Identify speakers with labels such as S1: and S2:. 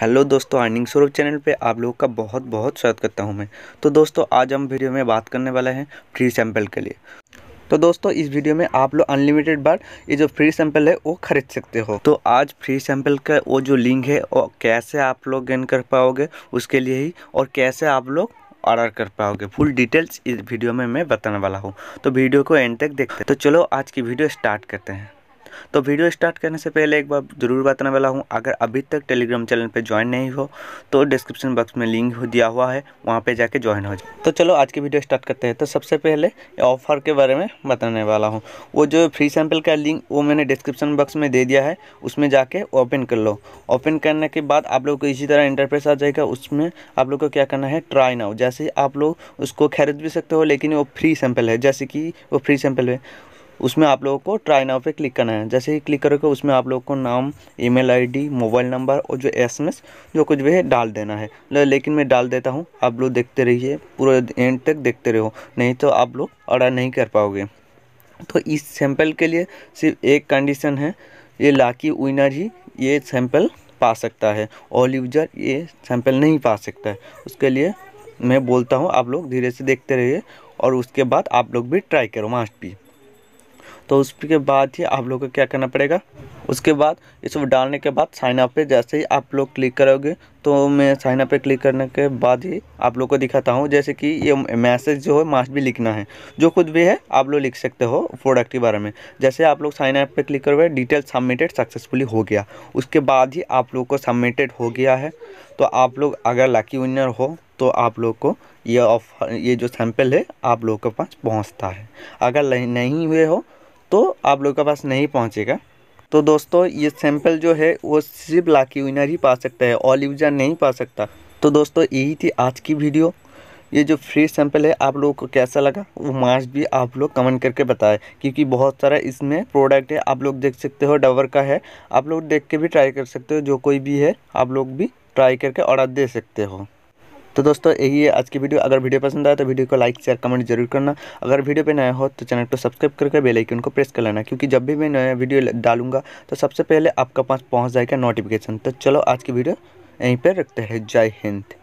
S1: Hello दोस्तों earning स्वरूप channel पे आप लोगों का बहुत बहुत स्वागत करता हूँ मैं। तो दोस्तों, आज हम वीडियो में बात करने वाले हैं फ्री सैंपल के लिए। तो दोस्तों, इस वीडियो में आप लोग अनलिमिटेड बार ये जो फ्री सैंपल है, वो खरीद सकते हो। तो आज फ्री सैंपल का वो जो लिंक है, वो कैसे आप लोग गेन कर पाओगे, उसके लिए ही और कैसे आप लोग ऑर्डर कर पाओगे, फुल डिटेल्स इस वीडियो में मैं बताने वाला हूँ। तो वीडियो को एंड तक देखते तो चलो, आज की वीडियो स्टार्ट करते हैं। तो वीडियो स्टार्ट करने से पहले एक बार ज़रूर बताने वाला हूँ, अगर अभी तक टेलीग्राम चैनल पे ज्वाइन नहीं हो तो डिस्क्रिप्शन बॉक्स में लिंक दिया हुआ है, वहाँ पे जाके ज्वाइन हो जाए तो चलो, आज की वीडियो स्टार्ट करते हैं। तो सबसे पहले ऑफ़र के बारे में बताने वाला हूँ। वो जो फ्री सैंपल का लिंक, वो मैंने डिस्क्रिप्शन बॉक्स में दे दिया है, उसमें जाके ओपन कर लो। ओपन करने के बाद आप लोग को इसी तरह इंटरप्रेस आ जाएगा, उसमें आप लोग को क्या करना है ट्राई नाउ जैसे आप लोग उसको खरीद भी सकते हो, लेकिन वो फ्री सैंपल है, जैसे कि वो फ्री सैंपल है। उसमें आप लोगों को ट्राई नाउ पे क्लिक करना है। जैसे ही क्लिक करोगे, उसमें आप लोगों को नाम ईमेल आईडी मोबाइल नंबर और जो एसएमएस जो कुछ भी है, डाल देना है। लेकिन मैं डाल देता हूँ। आप लोग देखते रहिए, पूरे एंड तक देखते रहो। नहीं तो आप लोग ऑर्डर नहीं कर पाओगे। तो इस सैंपल के लिए सिर्फ़ एक कंडीशन है, ये लाकी विनर ही ये सैंपल पा सकता है। ऑल यूज़र ये सैंपल नहीं पा सकता है। उसके लिए मैं बोलता हूँ, आप लोग धीरे से देखते रहिए और उसके बाद आप लोग भी ट्राई करो मास्ट भी तो उसके बाद ही आप लोग को क्या करना पड़ेगा? उसके बाद सब डालने के बाद साइन अप पे जैसे ही आप लोग क्लिक करोगे तो मैं साइन अप पे क्लिक करने के बाद ही आप लोग को दिखाता हूँ। जैसे कि ये मैसेज जो है मास्ट भी लिखना है। जो खुद भी है, आप लोग लिख सकते हो प्रोडक्ट के बारे में। जैसे आप लोग साइन अप पे क्लिक करोगे डिटेल सबमिटेड सक्सेसफुली हो गया। उसके बाद ही आप लोग को सबमिटेड हो गया है। तो आप लोग अगर लकी विनर हो तो आप लोग को ये ऑफ़र ये जो सैंपल है, आप लोग के पास पहुँचता है। अगर नहीं हुए हो तो आप लोग के पास नहीं पहुंचेगा। तो दोस्तों, ये सैंपल जो है, वो सिर्फ़ लाकी विनर ही पा सकता है ऑल यूज़र नहीं पा सकता। तो दोस्तों, यही थी आज की वीडियो ये जो फ्री सैंपल है, आप लोगों को कैसा लगा, वो मार्च भी आप लोग कमेंट करके बताएँ, क्योंकि बहुत सारा इसमें प्रोडक्ट है, आप लोग देख सकते हो डबर का है। आप लोग देख के भी ट्राई कर सकते हो, जो कोई भी है, आप लोग भी ट्राई करके ऑर्डर दे सकते हो। तो दोस्तों, यही है आज की वीडियो। अगर वीडियो पसंद आए तो वीडियो को लाइक, शेयर, कमेंट ज़रूर करना। अगर वीडियो पे नया हो तो चैनल को सब्सक्राइब करके बेल आइकन को प्रेस कर लेना, क्योंकि जब भी मैं नया वीडियो डालूँगा तो सबसे पहले आपका पास पहुँच जाएगा नोटिफिकेशन। तो चलो आज की वीडियो यहीं पर रखते हैं। जय हिंद।